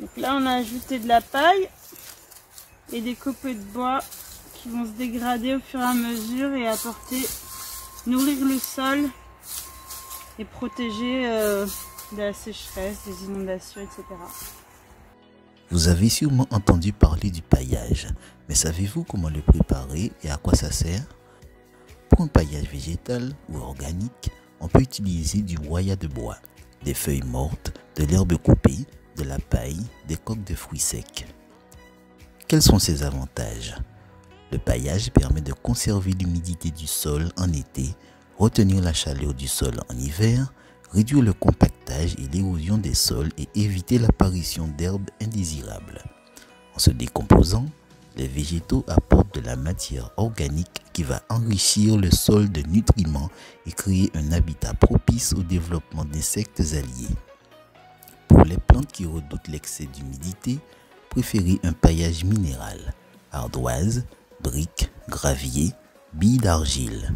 Donc là, on a ajouté de la paille et des copeaux de bois qui vont se dégrader au fur et à mesure et apporter, nourrir le sol et protéger euh, de la sécheresse, des inondations, etc. Vous avez sûrement entendu parler du paillage, mais savez-vous comment le préparer et à quoi ça sert? Pour un paillage végétal ou organique, on peut utiliser du broyat de bois, des feuilles mortes, de l'herbe coupée, de la paille, des coques de fruits secs. Quels sont ses avantages? Le paillage permet de conserver l'humidité du sol en été, retenir la chaleur du sol en hiver, réduire le compactage et l'érosion des sols et éviter l'apparition d'herbes indésirables. En se décomposant, les végétaux apportent de la matière organique qui va enrichir le sol de nutriments et créer un habitat propice au développement d'insectes alliés. Les plantes qui redoutent l'excès d'humidité, préférez un paillage minéral, ardoise, briques, gravier, billes d'argile.